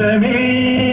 me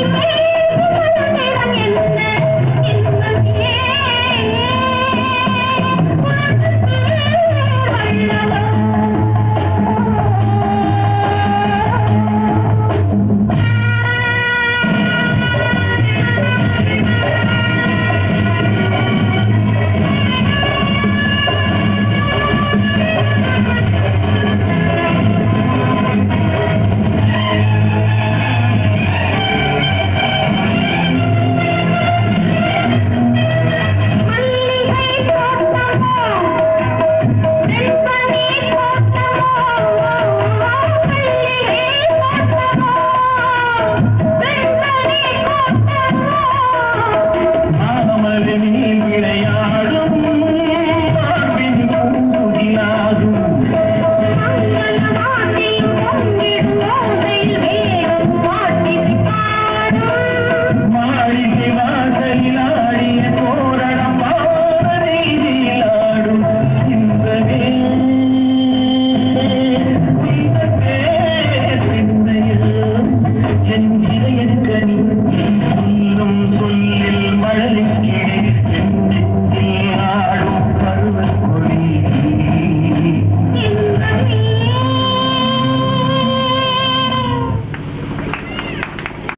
Hey, hey.